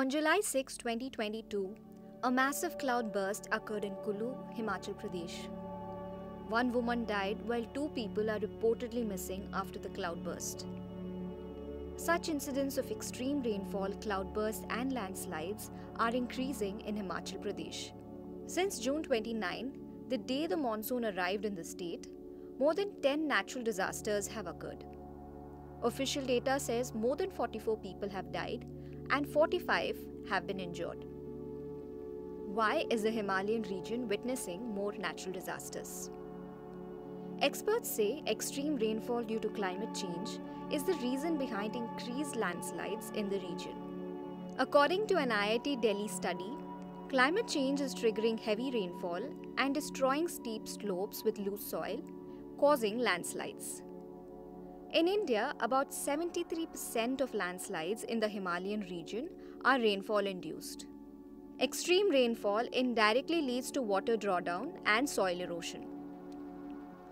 On July 6, 2022, a massive cloud burst occurred in Kullu, Himachal Pradesh. One woman died while two people are reportedly missing after the cloudburst. Such incidents of extreme rainfall, cloudbursts, and landslides are increasing in Himachal Pradesh. Since June 29, the day the monsoon arrived in the state, more than 10 natural disasters have occurred. Official data says more than 44 people have died and 45 have been injured. Why is the Himalayan region witnessing more natural disasters? Experts say extreme rainfall due to climate change is the reason behind increased landslides in the region. According to an IIT Delhi study, climate change is triggering heavy rainfall and destroying steep slopes with loose soil, causing landslides. In India, about 73% of landslides in the Himalayan region are rainfall induced. Extreme rainfall indirectly leads to water drawdown and soil erosion.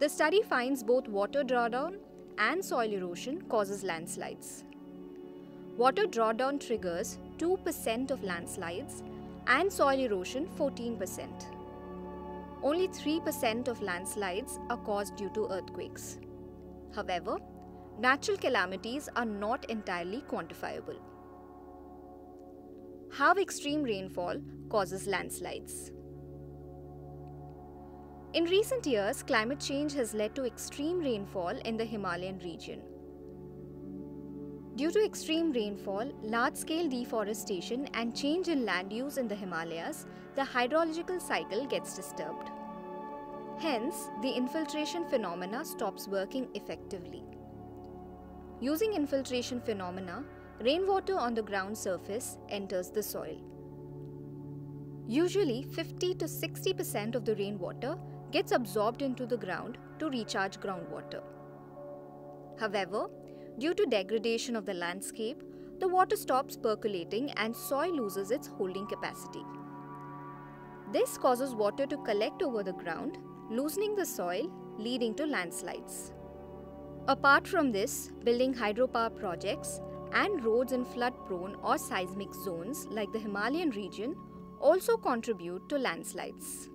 The study finds both water drawdown and soil erosion causes landslides. Water drawdown triggers 2% of landslides and soil erosion 14%. Only 3% of landslides are caused due to earthquakes. However, natural calamities are not entirely quantifiable. How extreme rainfall causes landslides. In recent years, climate change has led to extreme rainfall in the Himalayan region. Due to extreme rainfall, large-scale deforestation and change in land use in the Himalayas, the hydrological cycle gets disturbed. Hence, the infiltration phenomena stops working effectively. Using infiltration phenomena, rainwater on the ground surface enters the soil. Usually, 50 to 60% of the rainwater gets absorbed into the ground to recharge groundwater. However, due to degradation of the landscape, the water stops percolating and soil loses its holding capacity. This causes water to collect over the ground, loosening the soil, leading to landslides. Apart from this, building hydropower projects and roads in flood prone or seismic zones like the Himalayan region also contribute to landslides.